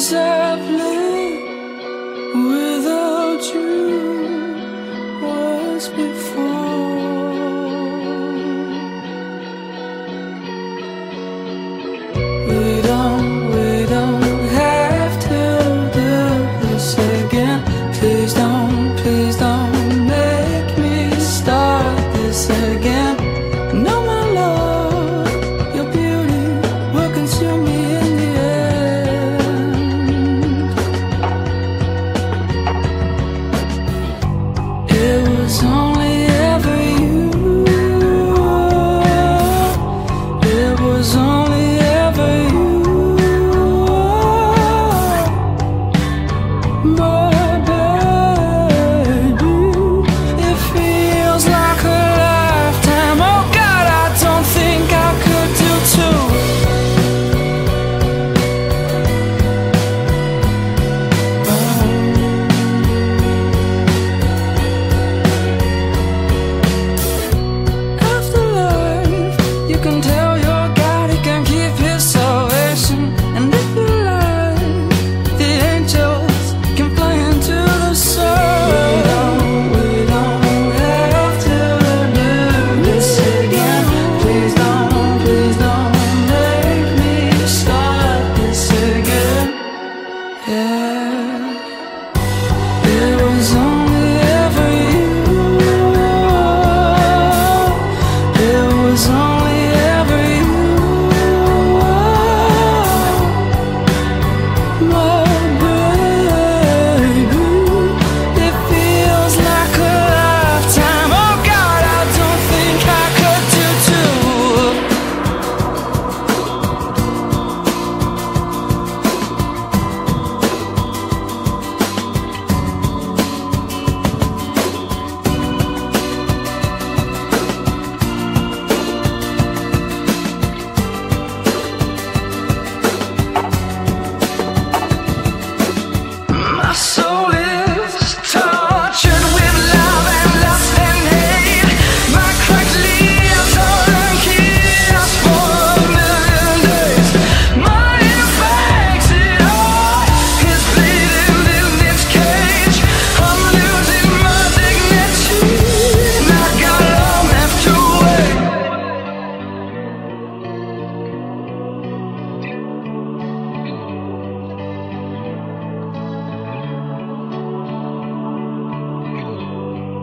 as I without you was before. There